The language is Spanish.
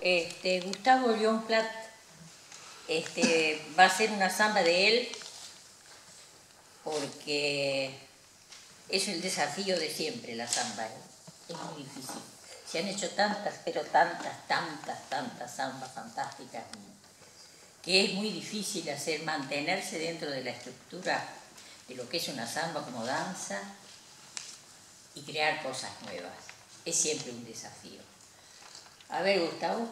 este, Gustavo León Plat este, va a ser una samba de él porque es el desafío de siempre la samba. ¿eh? Es muy difícil. Se han hecho tantas, pero tantas, tantas, tantas zambas fantásticas que es muy difícil hacer mantenerse dentro de la estructura de lo que es una samba como danza y crear cosas nuevas. Es siempre un desafío. A ver, Gustavo.